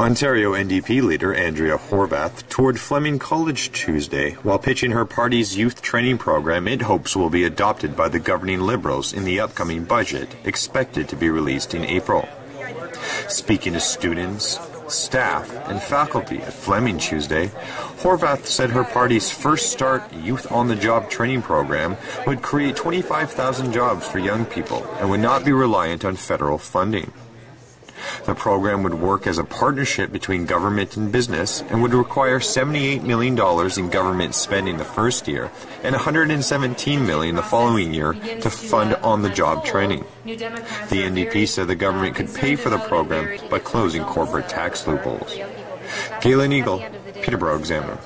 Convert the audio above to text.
Ontario NDP leader Andrea Horwath toured Fleming College Tuesday while pitching her party's youth training program it hopes will be adopted by the governing Liberals in the upcoming budget, expected to be released in April. Speaking to students, staff, and faculty at Fleming Tuesday, Horwath said her party's First Start Youth on the Job training program would create 25,000 jobs for young people and would not be reliant on federal funding. The program would work as a partnership between government and business and would require $78 million in government spending the first year and 117 million the following year to fund on-the-job training. The NDP said the government could pay for the program by closing corporate tax loopholes. Galen Eagle, Peterborough Examiner.